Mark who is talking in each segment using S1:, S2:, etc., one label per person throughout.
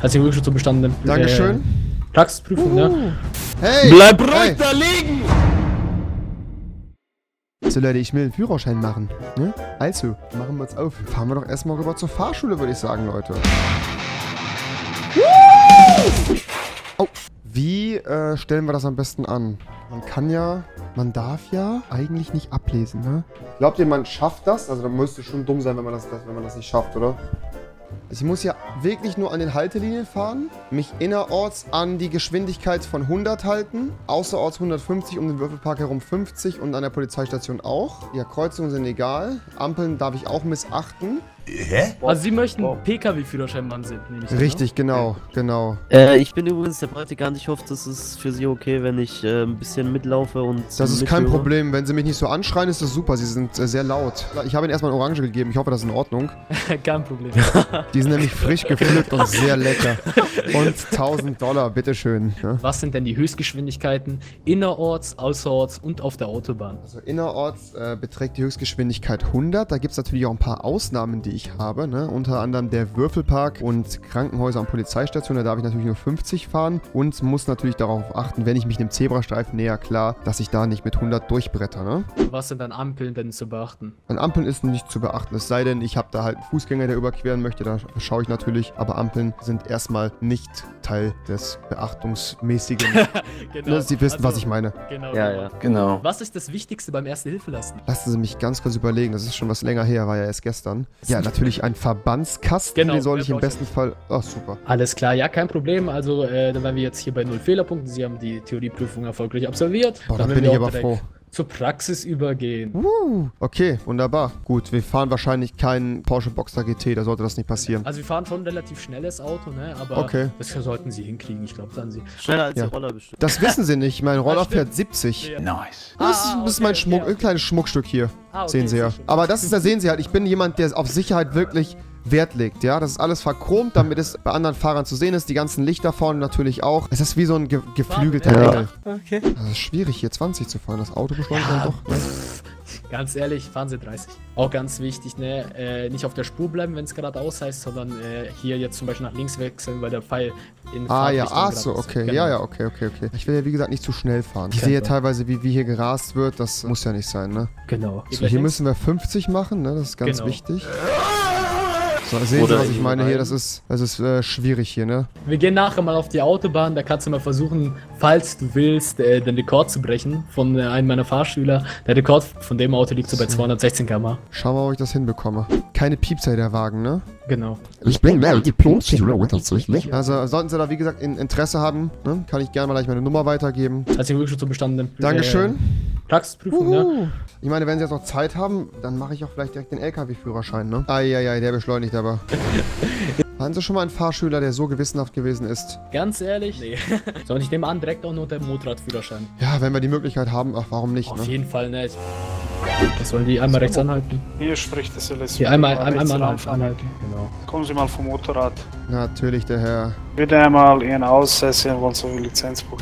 S1: Herzlichen Glückwunsch zum bestandenen
S2: Dankeschön.
S1: Äh, Praxisprüfung, ja.
S2: Hey!
S3: Bleib ruhig
S2: hey.
S3: da liegen!
S2: So Leute, ich will einen Führerschein machen. Ne? Also, machen wir uns auf. Fahren wir doch erstmal rüber zur Fahrschule, würde ich sagen, Leute. Oh, wie äh, stellen wir das am besten an? Man kann ja, man darf ja eigentlich nicht ablesen, ne? Glaubt ihr, man schafft das? Also, da müsste schon dumm sein, wenn man das, wenn man das nicht schafft, oder? Ich muss ja wirklich nur an den Haltelinien fahren, mich innerorts an die Geschwindigkeit von 100 halten, außerorts 150, um den Würfelpark herum 50 und an der Polizeistation auch. Ja, Kreuzungen sind egal. Ampeln darf ich auch missachten.
S3: Hä?
S1: Also Sie möchten PKW-Führerscheinmann sind, nehme ich an,
S2: Richtig, genau, genau.
S4: Äh, ich bin übrigens der Praktikant. Ich hoffe, das ist für Sie okay, wenn ich äh, ein bisschen mitlaufe und.
S2: Das ist kein. Problem. Wenn Sie mich nicht so anschreien, ist das super. Sie sind äh, sehr laut. Ich habe Ihnen erstmal eine Orange gegeben. Ich hoffe, das ist in Ordnung.
S1: ne? Kein Problem.
S2: Die sind nämlich frisch gepflückt und sehr lecker. Und 1000 Dollar, bitteschön. Ne?
S1: Was sind denn die Höchstgeschwindigkeiten innerorts, außerorts und auf der Autobahn?
S2: Also innerorts äh, beträgt die Höchstgeschwindigkeit 100. Da gibt es natürlich auch ein paar Ausnahmen, die ich habe. Ne? Unter anderem der Würfelpark und Krankenhäuser und Polizeistationen. Da darf ich natürlich nur 50 fahren und muss natürlich darauf achten, wenn ich mich dem Zebrastreifen näher, klar, dass ich da nicht mit 100 durchbretter. Ne?
S1: Was sind an Ampeln denn zu beachten?
S2: An Ampeln ist nicht zu beachten. Es sei denn, ich habe da halt einen Fußgänger, der überqueren möchte. Da schaue ich natürlich. Aber Ampeln sind erstmal nicht Teil des beachtungsmäßigen.
S1: genau.
S2: Sie wissen, was ich meine.
S1: Genau.
S4: Ja,
S1: genau.
S4: ja.
S3: Genau.
S1: Was ist das Wichtigste beim Erste-Hilfe-Lasten?
S2: Lassen Sie mich ganz kurz überlegen, das ist schon was länger her, war ja erst gestern. Ja, natürlich ein Verbandskasten,
S1: Genau,
S2: den soll ich im besten Fall... Ach, super.
S1: Alles klar, ja, kein Problem. Also, äh, dann wären wir jetzt hier bei null Fehlerpunkten. Sie haben die Theorieprüfung erfolgreich absolviert.
S2: Boah, da
S1: Dann
S2: bin ich aber froh.
S1: Zur Praxis übergehen.
S2: Uh, okay, wunderbar. Gut, wir fahren wahrscheinlich keinen Porsche Boxster GT, da sollte das nicht passieren.
S1: Also, wir fahren schon ein relativ schnelles Auto, ne? Aber
S2: Okay.
S1: das sollten Sie hinkriegen, ich glaube, dann Sie.
S4: Schneller als
S2: Ja.
S4: die Roller bestimmt.
S2: Das wissen Sie nicht, mein Roller fährt 70.
S1: Ja.
S3: Nice.
S2: Das ist,
S1: Ah,
S2: das ist
S1: okay,
S2: mein
S1: okay,
S2: Schmuck,
S1: okay.
S2: ein kleines Schmuckstück hier.
S1: Ah, okay,
S2: sehen Sie ja. Aber das ist, da sehen Sie halt, ich bin jemand, der auf Sicherheit wirklich Wert legt, ja. Das ist alles verchromt, damit es bei anderen Fahrern zu sehen ist. Die ganzen Lichter vorne natürlich auch. Es ist wie so ein ge geflügelter
S1: Ja.
S2: Engel.
S1: Okay.
S2: Das ist schwierig, hier 20 zu fahren. Das Auto beschleunigt
S1: Ja.
S2: dann doch. Ne?
S1: Ganz ehrlich, fahren Sie 30. Auch ganz wichtig, ne? Äh, nicht auf der Spur bleiben, wenn es geradeaus heißt, sondern äh, hier jetzt zum Beispiel nach links wechseln, weil der Pfeil in
S2: Ah ja, ah
S1: gerade
S2: so, okay.
S1: Genau.
S2: Ja, ja, okay, okay, okay. Ich will ja wie gesagt nicht zu schnell fahren. Ich
S1: Kein
S2: sehe
S1: Problem.
S2: teilweise, wie, wie hier gerast wird. Das muss ja nicht sein, ne?
S1: Genau.
S2: So, hier müssen wir 50 machen, ne? Das ist ganz
S1: Genau.
S2: wichtig. So, sehen
S4: Oder
S2: Sie, was ich meine hier? Das ist, das ist äh, schwierig hier, ne?
S1: Wir gehen nachher mal auf die Autobahn, da kannst du mal versuchen, falls du willst, äh, den Rekord zu brechen von äh, einem meiner Fahrschüler. Der Rekord von dem Auto liegt so bei 216 km.
S2: Schauen wir mal, ob ich das hinbekomme. Keine Piepser, der Wagen, ne?
S1: Genau.
S5: Ich bin der Diplom-Chirurg tatsächlich.
S2: Also, sollten Sie da, wie gesagt, in Interesse haben, ne? Kann ich gerne mal gleich meine Nummer weitergeben.
S1: Herzlichen Glückwunsch zum bestandenen
S2: Dankeschön.
S1: Praxisprüfung, ne?
S2: Uhu. Ich meine, wenn Sie jetzt noch Zeit haben, dann mache ich auch vielleicht direkt den LKW-Führerschein, ne? Eieiei, der beschleunigt aber. Waren Sie schon mal ein Fahrschüler, der so gewissenhaft gewesen ist?
S1: Ganz ehrlich? Nee. so, und ich nehme an, direkt auch nur der Motorradführerschein.
S2: Ja, wenn wir die Möglichkeit haben, ach, warum nicht,
S1: Auf
S2: ne?
S1: jeden Fall nicht. Das sollen die einmal rechts anhalten.
S6: Hier spricht das LSU.
S1: Hier einmal, einmal,
S6: Rechts
S1: einmal anhalten. anhalten. Genau.
S6: Kommen Sie mal vom Motorrad.
S2: Natürlich, der Herr.
S6: Bitte einmal Ihren Ausweis und unsere Lizenzbuch.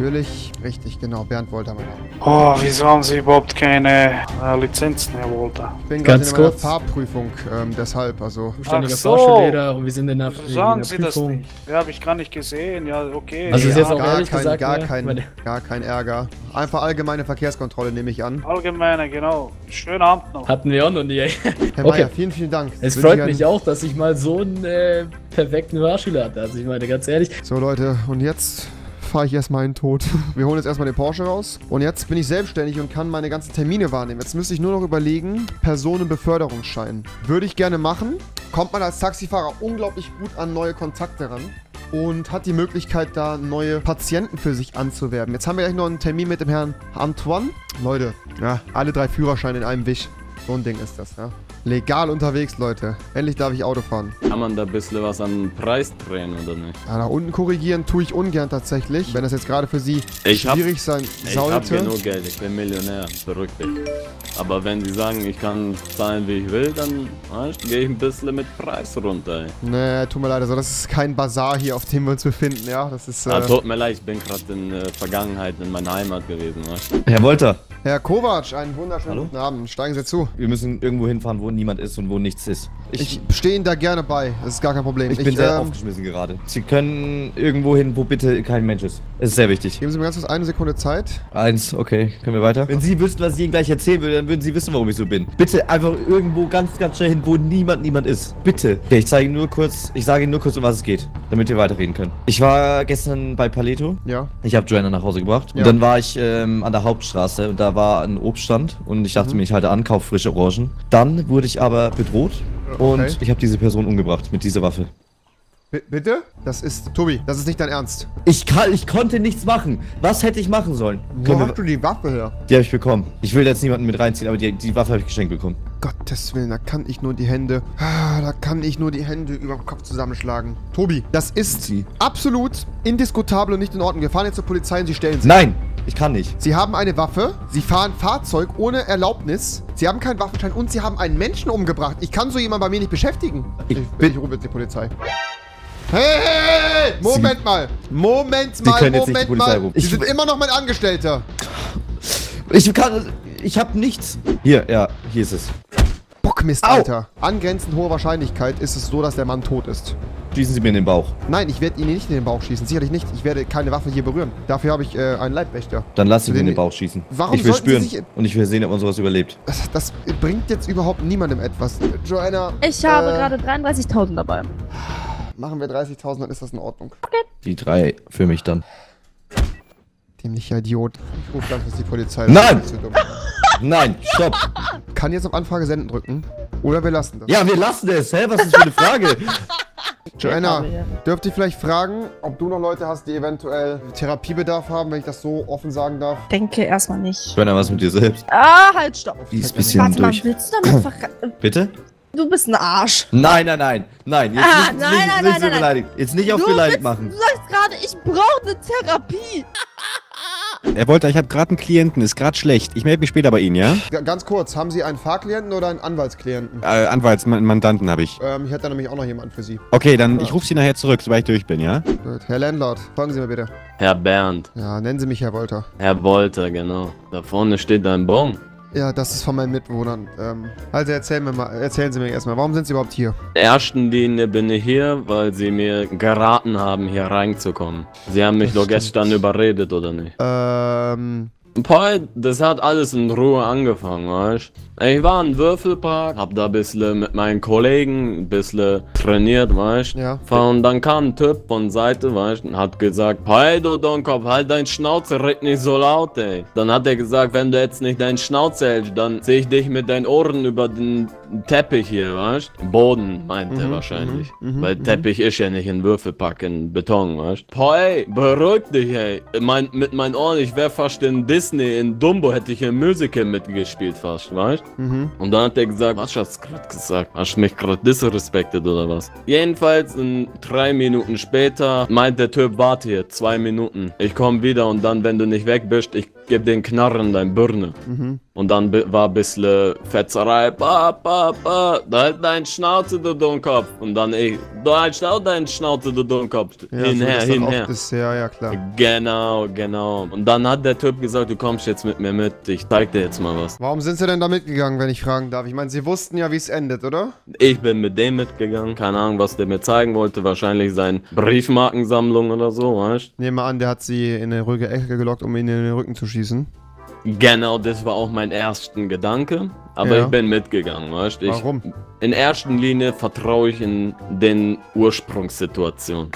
S2: Natürlich, richtig, genau. Bernd Wolter, mein Name.
S6: Oh, wieso haben Sie überhaupt keine äh, Lizenzen, Herr Walter?
S2: Ich bin gerade
S1: Ganz
S2: in meiner
S1: kurz.
S2: Fahrprüfung, ähm, deshalb, also.
S1: Zuständiger
S6: Ach so.
S1: Fahrschullehrer und wir sind in der,
S6: Wieso
S1: in
S6: sagen
S1: der
S6: Sie das
S1: Prüfung.
S6: nicht? Ja, habe ich gar nicht gesehen. Ja, okay.
S1: Also ist
S6: ja,
S1: jetzt auch
S2: gar
S1: ehrlich
S2: kein,
S1: gesagt,
S2: gar,
S1: ne,
S2: kein, gar kein Ärger. Einfach allgemeine Verkehrskontrolle nehme ich an.
S6: Allgemeine, genau. Schönen Abend noch.
S1: Hatten wir auch noch nie.
S2: Herr
S1: Okay.
S2: Meier, vielen, vielen Dank.
S1: Es freut
S2: ich
S1: mich auch, dass ich mal so einen äh, perfekten Fahrschüler hatte. Also ich meine, ganz ehrlich,
S2: So Leute, und jetzt fahre ich erstmal in den Tod. Wir holen jetzt erstmal den Porsche raus. Und jetzt bin ich selbstständig und kann meine ganzen Termine wahrnehmen. Jetzt müsste ich nur noch überlegen, Personenbeförderungsschein. Würde ich gerne machen. Kommt man als Taxifahrer unglaublich gut an neue Kontakte ran. Und hat die Möglichkeit, da neue Patienten für sich anzuwerben. Jetzt haben wir gleich noch einen Termin mit dem Herrn Antoine. Leute, ja, alle drei Führerscheine in einem Wisch. So ein Ding ist das, ja. Legal unterwegs, Leute. Endlich darf ich Auto fahren.
S3: Kann man da ein bisschen was an Preis drehen oder nicht?
S2: Ja, nach unten korrigieren tue ich ungern tatsächlich. Wenn das jetzt gerade für Sie
S3: Ich hab-
S2: schwierig sein
S3: Ich hab
S2: sollte.
S3: genug Geld, ich bin Millionär, verrückt. Aber wenn sie sagen, ich kann zahlen wie ich will, dann weißt, gehe ich ein bisschen mit Preis runter. Ey.
S2: Nee, tut mir leid, also das ist kein Bazar hier, auf dem wir uns befinden, ja. Das ist. Äh,
S3: Ah, tut mir leid, ich bin gerade in äh, Vergangenheit in meiner Heimat gewesen. Weißt?
S7: Herr Wolter,
S2: Herr Kovac, einen wunderschönen
S7: Hallo?
S2: guten Abend. Steigen Sie zu.
S7: Wir müssen irgendwo hinfahren, wo niemand ist und wo nichts ist.
S2: Ich stehe Ihnen da gerne bei. Das ist gar kein Problem.
S7: Ich bin sehr
S2: ähm,
S7: aufgeschmissen gerade. Sie können irgendwo hin, wo bitte kein Mensch ist. Es ist sehr wichtig.
S2: Geben Sie mir ganz kurz eine Sekunde Zeit.
S7: Eins, okay, können wir weiter? Wenn Sie wüssten, was ich Ihnen gleich erzählen würde, dann würden Sie wissen, warum ich so bin. Bitte einfach irgendwo ganz, ganz schnell hin, wo niemand, niemand ist. Bitte. Okay, ich zeige Ihnen nur kurz, ich sage Ihnen nur kurz, um was es geht, damit wir weiterreden können. Ich war gestern bei Paleto.
S2: Ja.
S7: Ich habe Joanna nach Hause gebracht.
S2: Ja.
S7: Und dann war ich ähm, an der Hauptstraße und da war ein Obststand und ich dachte mir, ich halte an, kauf frische Orangen. Dann wurde ich aber bedroht und
S2: Okay.
S7: ich habe diese Person umgebracht mit dieser Waffe.
S2: B bitte? Das ist. Tobi, das ist nicht dein Ernst.
S7: Ich, kann, ich konnte nichts machen. Was hätte ich machen sollen?
S2: Wo
S7: Können
S2: hast du die Waffe her?
S7: Die habe ich bekommen. Ich will jetzt niemanden mit reinziehen, aber die, die Waffe habe ich geschenkt bekommen.
S2: Gottes Willen, da kann ich nur die Hände. Ah, Da kann ich nur die Hände über dem Kopf zusammenschlagen. Tobi, das ist
S7: Sie.
S2: absolut indiskutabel und nicht in Ordnung. Wir fahren jetzt zur Polizei und Sie stellen sich.
S7: Nein, ich kann nicht.
S2: Sie haben eine Waffe, Sie fahren Fahrzeug ohne Erlaubnis, Sie haben keinen Waffenschein und Sie haben einen Menschen umgebracht. Ich kann so jemanden bei mir nicht beschäftigen.
S7: Ich
S2: ich,
S7: bin-
S2: ich rufe jetzt die Polizei. Hey, hey, hey! Moment mal! Moment mal,
S7: können jetzt nicht
S2: Moment mal!
S7: rufen.
S2: Sie
S7: Ich-
S2: sind immer noch mein Angestellter!
S7: Ich kann. Ich habe nichts. Hier, ja, hier ist es.
S2: Bockmist,
S7: Au!
S2: Alter. Angrenzend hohe Wahrscheinlichkeit ist es so, dass der Mann tot ist.
S7: Schießen Sie mir in den Bauch.
S2: Nein, ich werde ihn nicht in den Bauch schießen. Sicherlich nicht. Ich werde keine Waffe hier berühren. Dafür habe ich äh, einen Leibwächter.
S7: Dann lass ihn mir in
S2: Den-
S7: Bauch schießen.
S2: Warum
S7: ich will
S2: Sie
S7: spüren.
S2: sich-
S7: Und ich will sehen, ob man sowas überlebt.
S2: Das, das bringt jetzt überhaupt niemandem etwas. Joanna.
S8: Ich habe
S2: äh,
S8: gerade 33.000 dabei.
S2: Machen wir 30.000, dann ist das in Ordnung.
S7: Die drei für mich dann.
S2: Dämlicher Idiot. Ich rufe ganz kurz die Polizei.
S7: Nein!
S2: Das ist zu dumm.
S7: Nein, stopp!
S2: Kann jetzt auf Anfrage senden drücken. Oder wir lassen das.
S7: Ja, wir lassen es. Hä, was ist das für eine Frage?
S2: Joanna,
S8: Ja.
S2: dürfte ich vielleicht fragen, ob du noch Leute hast, die eventuell Therapiebedarf haben, wenn ich das so offen sagen darf?
S8: Denke erstmal nicht.
S7: Joanna, was mit dir selbst?
S8: Ah, halt, stopp.
S7: Die ist ein bisschen
S8: Warte mal,
S7: durch.
S8: willst du damit verraten?
S7: Bitte?
S8: Du bist ein Arsch.
S7: Nein, nein, nein. Nein, jetzt
S8: Ah,
S7: nicht,
S8: nein,
S7: nicht,
S8: nein,
S7: nicht
S8: nein,
S7: so beleidigt. Jetzt nicht auf
S8: Du
S7: beleidigt
S8: bist-
S7: machen.
S8: Du sagst gerade, ich brauche eine Therapie.
S9: Er wollte, ich habe gerade einen Klienten, ist gerade schlecht. Ich melde mich später bei Ihnen, ja?
S2: G ganz kurz, haben Sie einen Fahrklienten oder einen Anwaltsklienten?
S9: Äh, Anwaltsmandanten habe ich.
S2: Ähm, ich hätte da nämlich auch noch jemanden für Sie.
S9: Okay, dann ich rufe Sie nachher zurück, sobald ich durch bin, ja?
S2: Gut. Herr Landlord, folgen Sie mir bitte.
S3: Herr Bernd,
S2: Ja, nennen Sie mich Herr Wolter.
S3: Herr Wolter, genau. Da vorne steht ein Bon.
S2: Ja, das ist von meinen Mitbewohnern. Ähm, also erzählen, wir mal, erzählen Sie mir erstmal, warum sind Sie überhaupt hier?
S3: In erster Linie bin ich hier, weil sie mir geraten haben, hier reinzukommen. Sie haben mich
S2: Das
S3: doch gestern überredet, oder nicht?
S2: Ähm,
S3: Boy, das hat alles in Ruhe angefangen, weißt Ich war im Würfelpark, hab da ein bisschen mit meinen Kollegen ein bisschen trainiert, weißt
S2: Ja.
S3: Und dann kam ein Typ von Seite, weißt und hat gesagt, hey du Dummkopf, halt dein Schnauze, red nicht so laut, ey. Dann hat er gesagt, wenn du jetzt nicht deinen Schnauze hältst, dann zieh ich dich mit deinen Ohren über den Teppich hier, weißt Boden, meint er
S2: Mhm,
S3: wahrscheinlich.
S2: mhm, mhm,
S3: Weil
S2: mhm.
S3: Teppich ist ja nicht in Würfelpark, in Beton, weißt Hey, beruhig dich, ey. Mein, mit meinen Ohren, ich wär fast in Disney, in Dumbo hätte ich ein Musical mitgespielt fast, weißt
S2: mhm.
S3: und dann hat er gesagt, was hast du gerade gesagt? Hast du mich gerade disrespektet oder was? Jedenfalls, in drei Minuten später, meint der Typ, warte hier, zwei Minuten. Ich komme wieder und dann, wenn du nicht weg bist, ich gebe den Knarren in deine Birne.
S2: Mhm.
S3: Und dann war ein bisschen Fetzerei. Ba, ba, ba. Da halt dein Schnauze, du Dummkopf. Und dann ich, da halt auch dein Schnauze, du Dummkopf.
S2: Ja, so
S3: hinher,
S2: dann
S3: hinher.
S2: Ist, ja, ja, klar.
S3: Genau, genau. Und dann hat der Typ gesagt, du kommst jetzt mit mir mit. Ich zeig dir jetzt mal was.
S2: Warum sind Sie denn da mitgegangen, wenn ich fragen darf? Ich meine, Sie wussten ja, wie es endet, oder?
S3: Ich bin mit dem mitgegangen. Keine Ahnung, was der mir zeigen wollte. Wahrscheinlich seine Briefmarkensammlung oder so, weißt
S2: Nehmen wir an, der hat Sie in eine ruhige Ecke gelockt, um Ihnen in den Rücken zu schießen.
S3: Genau, das war auch mein erster Gedanke. Aber
S2: Ja.
S3: ich bin mitgegangen, weißt ich,
S2: Warum?
S3: In erster Linie vertraue ich in den Ursprungssituation.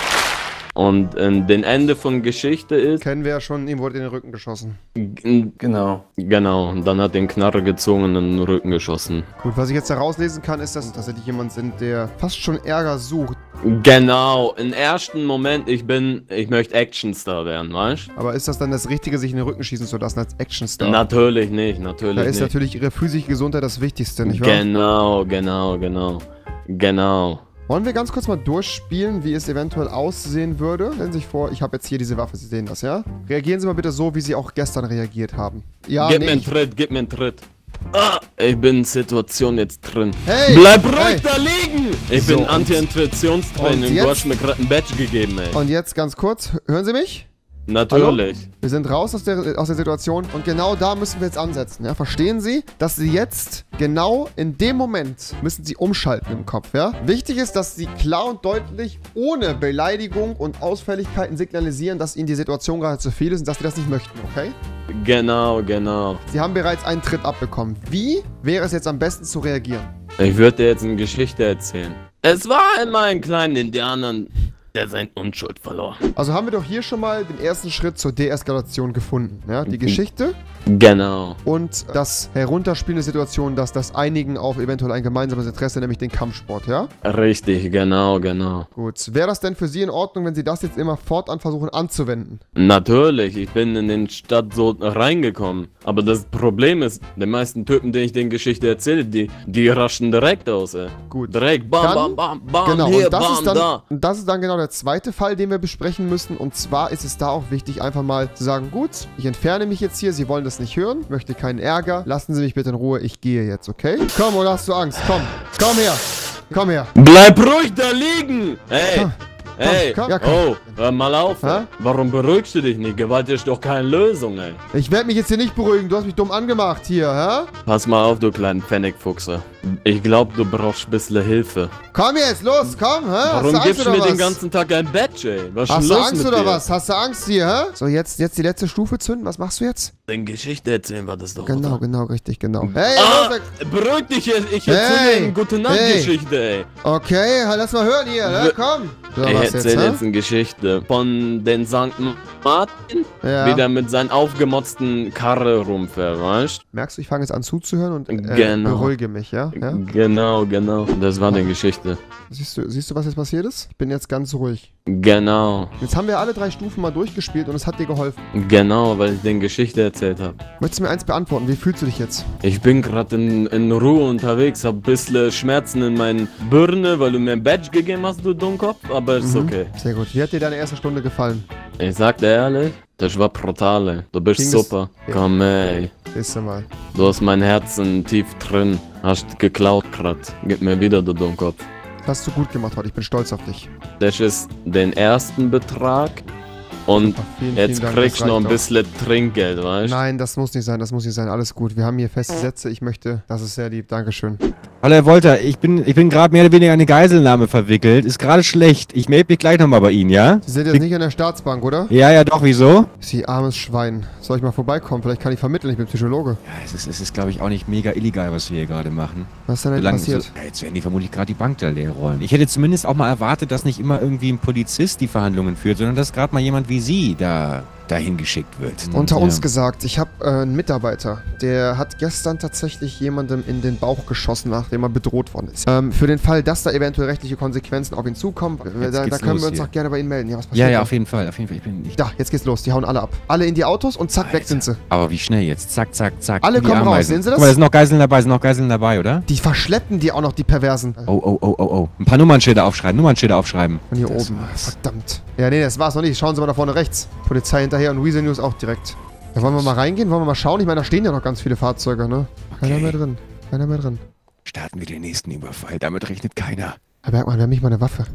S3: Und in den Ende von Geschichte ist.
S2: Kennen wir ja schon, ihm wurde in den Rücken geschossen.
S3: Genau. Genau. Und dann hat den Knarre gezogen und in den Rücken geschossen.
S2: Gut, was ich jetzt herauslesen kann, ist, dass tatsächlich jemand sind, der fast schon Ärger sucht.
S3: Genau. Im ersten Moment, ich bin, ich möchte Actionstar werden, weißt
S2: Aber ist das dann das Richtige, sich in den Rücken schießen zu lassen als Actionstar?
S3: Natürlich nicht, natürlich
S2: da ist
S3: nicht.
S2: natürlich ihre physische Gesundheit das Wichtigste, nicht wahr?
S3: Genau, genau, genau. Genau.
S2: Wollen wir ganz kurz mal durchspielen, wie es eventuell aussehen würde? Stellen Sie sich vor, ich habe jetzt hier diese Waffe, Sie sehen das, ja? Reagieren Sie mal bitte so, wie Sie auch gestern reagiert haben. Ja,
S3: gib
S2: nee,
S3: mir einen Tritt, gib mir einen Tritt. Ah, ich bin in Situation jetzt drin.
S2: Hey!
S3: Bleib ruhig
S2: hey.
S3: da liegen! Ich
S2: So,
S3: bin Anti-Intuitionstraining. Du hast mir gerade ein Badge gegeben, ey.
S2: Und jetzt ganz kurz, hören Sie mich?
S3: Natürlich.
S2: Wir sind raus aus der, aus der Situation und genau da müssen wir jetzt ansetzen. Ja? Verstehen Sie, dass Sie jetzt genau in dem Moment müssen Sie umschalten im Kopf. Ja? Wichtig ist, dass Sie klar und deutlich ohne Beleidigung und Ausfälligkeiten signalisieren, dass Ihnen die Situation gerade zu viel ist und dass Sie das nicht möchten, okay?
S3: Genau, genau.
S2: Sie haben bereits einen Tritt abbekommen. Wie wäre es jetzt am besten zu reagieren?
S3: Ich würde dir jetzt eine Geschichte erzählen. Es war einmal ein kleiner Indianer, der seine Unschuld verlor.
S2: Also haben wir doch hier schon mal den ersten Schritt zur Deeskalation gefunden. Ja? Die
S3: Mhm.
S2: Geschichte
S3: Genau.
S2: und das Herunterspielen der Situation, dass das einigen auf eventuell ein gemeinsames Interesse, nämlich den Kampfsport, ja?
S3: Richtig, genau, genau.
S2: Gut. Wäre das denn für Sie in Ordnung, wenn Sie das jetzt immer fortan versuchen anzuwenden?
S3: Natürlich, ich bin in den Stadt so reingekommen. Aber das Problem ist, die meisten Typen, denen ich den Geschichte erzähle, die, die raschen direkt aus, ey.
S2: Gut.
S3: Direkt, bam,
S2: Dann-
S3: bam, bam, bam,
S2: Genau,
S3: hier,
S2: und das,
S3: bam,
S2: ist dann,
S3: da.
S2: und das ist dann genau der zweite Fall, den wir besprechen müssen. Und zwar ist es da auch wichtig, einfach mal zu sagen, gut, ich entferne mich jetzt hier, Sie wollen das nicht hören, möchte keinen Ärger, lassen Sie mich bitte in Ruhe, ich gehe jetzt, okay? Komm, oder hast du Angst? Komm, komm her, komm her.
S3: Bleib ruhig da liegen! Ey!
S2: Komm,
S3: Ey!
S2: komm, ja, komm.
S3: Oh, hör mal auf!
S2: Hä?
S3: Warum beruhigst du dich nicht? Gewalt ist doch keine Lösung, ey.
S2: Ich werde mich jetzt hier nicht beruhigen, du hast mich dumm angemacht hier, hä?
S3: Pass mal auf, du kleinen Pfennigfuchse. Ich glaub, du brauchst ein bisschen Hilfe.
S2: Komm jetzt, los, komm, hä?
S3: Warum
S2: hast du Angst
S3: gibst du mir
S2: was?
S3: den ganzen Tag ein Badge, ey? Was ist
S2: Hast
S3: denn
S2: du Angst
S3: mit
S2: oder
S3: dir?
S2: was? Hast du Angst hier, hä? So, jetzt, jetzt die letzte Stufe zünden. Was machst du jetzt?
S3: Den Geschichte erzählen wir das doch.
S2: Genau,
S3: oder?
S2: genau, richtig, genau. Hey,
S3: Ah,
S2: los,
S3: beruhig dich jetzt. Ich erzähle
S2: Hey,
S3: dir eine gute Nachtgeschichte, ey.
S2: Okay, lass mal hören hier?
S3: W-
S2: Komm. So,
S3: ich
S2: was
S3: erzähle
S2: hä?
S3: jetzt eine Geschichte von den St. Martin,
S2: Ja.
S3: wie der mit seinen aufgemotzten Karre rumfährt, weißt
S2: Merkst du, ich fange jetzt an zuzuhören und äh,
S3: Genau.
S2: beruhige mich, ja? ja?
S3: Genau, genau. Das war die Geschichte.
S2: Siehst, du, siehst du, was jetzt passiert ist? Ich bin jetzt ganz ruhig.
S3: Genau,
S2: Jetzt haben wir alle drei Stufen mal durchgespielt und es hat dir geholfen.
S3: genau, weil ich den Geschichte erzählt habe.
S2: Möchtest du mir eins beantworten? Wie fühlst du dich jetzt?
S3: Ich bin gerade in, in Ruhe unterwegs, hab ein bisschen Schmerzen in meinen Birne, weil du mir ein Badge gegeben hast, du Dummkopf, aber ist
S2: Mhm.
S3: okay.
S2: Sehr gut. Wie hat dir deine erste Stunde gefallen?
S3: Ich sag dir ehrlich, das war brutal, ey. Du bist
S2: Ging
S3: super.
S2: Ja.
S3: Komm, ey.
S2: Du mal.
S3: Du hast mein Herzen tief drin. Hast geklaut grad. Gib mir wieder, du Dummkopf.
S2: Hast du gut gemacht heute. Ich bin stolz auf dich.
S3: Das ist den ersten Betrag. Und
S2: Super, vielen,
S3: jetzt
S2: vielen Dank,
S3: kriegst du noch ein bisschen Trinkgeld, weißt du?
S2: Nein, das muss nicht sein, das muss nicht sein. Alles gut. Wir haben hier feste Sätze. Ich möchte, das ist sehr lieb. Dankeschön.
S9: Hallo Herr Wolter, ich bin, ich bin gerade mehr oder weniger in eine Geiselnahme verwickelt. Ist gerade schlecht. Ich melde mich gleich nochmal bei Ihnen, ja?
S2: Sie sind jetzt nicht an der Staatsbank, oder?
S9: Ja, ja, doch, wieso?
S2: Sie armes Schwein. Soll ich mal vorbeikommen? Vielleicht kann ich vermitteln. Ich bin Psychologe.
S9: Ja, es ist, es ist glaube ich, auch nicht mega illegal, was wir hier gerade machen.
S2: Was ist denn,
S9: Solange-
S2: passiert?
S9: So, ja, jetzt werden die vermutlich gerade die Bank da leer rollen. Ich hätte zumindest auch mal erwartet, dass nicht immer irgendwie ein Polizist die Verhandlungen führt, sondern dass gerade mal jemand wie Sie da dahin geschickt wird.
S2: Unter
S9: Und,
S2: uns
S9: ja.
S2: gesagt, ich habe äh, einen Mitarbeiter, der hat gestern tatsächlich jemandem in den Bauch geschossen, nachdem er bedroht worden ist. Ähm, für den Fall, dass da eventuell rechtliche Konsequenzen auf ihn zukommen, äh, da, da können wir uns
S9: hier.
S2: auch gerne bei Ihnen melden. Ja, was
S9: Ja,
S2: passiert
S9: ja,
S2: da?
S9: auf jeden Fall, auf jeden Fall. Ich bin nicht.
S2: Da, jetzt geht's los. Die hauen alle ab. Alle in die Autos und zack, weg
S9: Alter.
S2: sind sie.
S9: Aber wie schnell jetzt? Zack, zack, zack.
S2: Alle kommen raus,
S9: Ameisen.
S2: sehen Sie das?
S9: Guck mal, da sind noch Geiseln dabei, sind noch Geiseln dabei, oder?
S2: Die verschleppen die auch noch, die Perversen.
S9: Oh, oh, oh, oh, oh. Ein paar Nummernschilder aufschreiben, Nummernschilder aufschreiben.
S2: Von hier
S9: Das
S2: oben.
S9: war's.
S2: Verdammt. Ja, nee, das war's noch nicht. Schauen Sie mal da vorne rechts. Polizei hinterher und Weasel News auch direkt. Ja, wollen wir mal reingehen? Wollen wir mal schauen? Ich meine, da stehen ja noch ganz viele Fahrzeuge, ne? Keiner
S9: Okay.
S2: mehr drin. Keiner mehr drin.
S9: Starten wir den nächsten Überfall. Damit rechnet keiner.
S2: Herr Bergmann, wir haben nicht mal eine Waffe.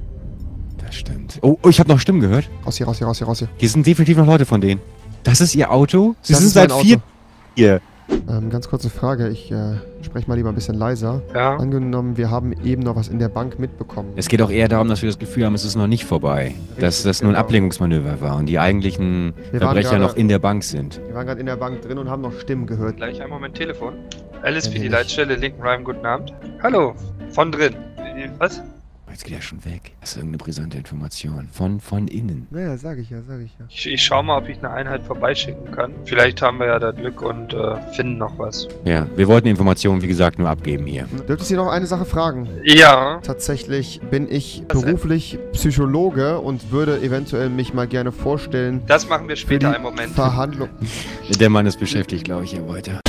S9: Das stimmt. Oh, oh ich habe noch Stimmen gehört.
S2: Raus hier, raus hier, raus hier, raus hier.
S9: Hier sind definitiv noch Leute von denen. Das ist ihr Auto? Sie
S2: Das
S9: sind seit vier hier.
S2: Ähm, ganz kurze Frage. Ich äh, spreche mal lieber ein bisschen leiser.
S6: Ja.
S2: Angenommen, wir haben eben noch was in der Bank mitbekommen.
S9: Es geht auch eher darum, dass wir das Gefühl haben, es ist noch nicht vorbei. Dass das nur ein
S2: genau.
S9: Ablenkungsmanöver war und die eigentlichen
S2: Wir
S9: Verbrecher
S2: gerade-
S9: noch in der Bank sind.
S2: Wir waren gerade in der Bank drin und haben noch Stimmen gehört.
S6: Gleich einmal mein Telefon. Alice
S2: Ja,
S6: für die. Leitstelle, linken Rhyme, guten Abend. Hallo, von drin. Was?
S9: Jetzt geht er schon weg. Das ist irgendeine brisante Information. Von, von innen.
S2: Naja, sag ich ja, sag ich ja.
S6: Ich, ich schau mal, ob ich eine Einheit vorbeischicken kann. Vielleicht haben wir ja da Glück und äh, finden noch was.
S9: Ja, wir wollten die Informationen, wie gesagt, nur abgeben hier.
S2: Dürfte ich Sie noch eine Sache fragen?
S6: Ja.
S2: Tatsächlich bin ich
S6: Was denn?
S2: beruflich Psychologe und würde eventuell mich mal gerne vorstellen
S6: Das machen wir später, einen Moment.
S2: Verhandlung.
S9: Der Mann ist beschäftigt, glaube ich, Herr Wolter.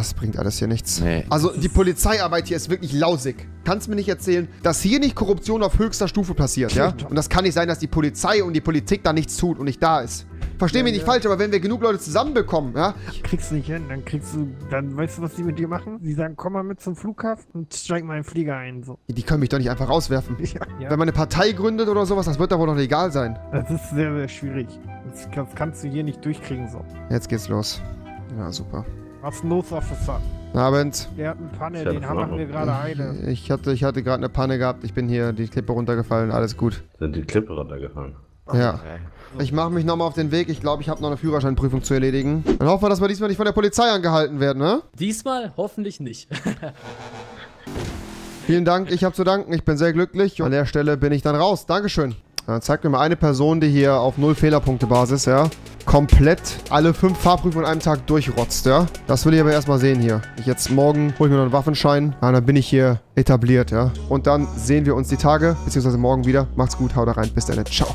S2: Ja, das bringt alles hier nichts.
S9: Nee.
S2: Also die Polizeiarbeit hier ist wirklich lausig. Kannst mir nicht erzählen, dass hier nicht Korruption auf höchster Stufe passiert, ja? Und das kann nicht sein, dass die Polizei und die Politik da nichts tut und nicht da ist. Versteh mich nicht falsch, aber wenn wir genug Leute zusammenbekommen, ja?
S10: Kriegst du nicht hin, dann kriegst du, dann weißt du, was die mit dir machen? Sie sagen, komm mal mit zum Flughafen und steig mal in den Flieger ein, so.
S2: Die können mich doch nicht einfach rauswerfen.
S10: Ja, ja.
S2: Wenn man eine Partei gründet oder sowas, das wird da wohl noch legal sein.
S10: Das ist sehr, sehr schwierig. Das, das kannst du hier nicht durchkriegen so.
S2: Jetzt geht's los. Ja, super.
S10: Was ist los, Officer?
S2: Guten Abend.
S10: Der hat eine Panne, den haben wir gerade eine.
S2: Ich hatte, ich hatte gerade eine Panne gehabt. Ich bin hier die Klippe runtergefallen. Alles gut.
S11: Sind die Klippe runtergefallen?
S2: Ja. Ich mache mich nochmal auf den Weg. Ich glaube, ich habe noch eine Führerscheinprüfung zu erledigen. Dann hoffen wir, dass wir diesmal nicht von der Polizei angehalten werden, ne?
S1: Diesmal hoffentlich nicht.
S2: Vielen Dank, ich habe zu danken. Ich bin sehr glücklich. Und an der Stelle bin ich dann raus. Dankeschön. Dann zeigt mir mal eine Person, die hier auf null Fehlerpunkte Basis, ja, komplett alle fünf Fahrprüfungen an einem Tag durchrotzt, ja. Das will ich aber erstmal sehen hier. Ich jetzt morgen hole ich mir noch einen Waffenschein. Ja, dann bin ich hier etabliert, ja. Und dann sehen wir uns die Tage, beziehungsweise morgen wieder. Macht's gut, haut rein. Bis dann. Ciao.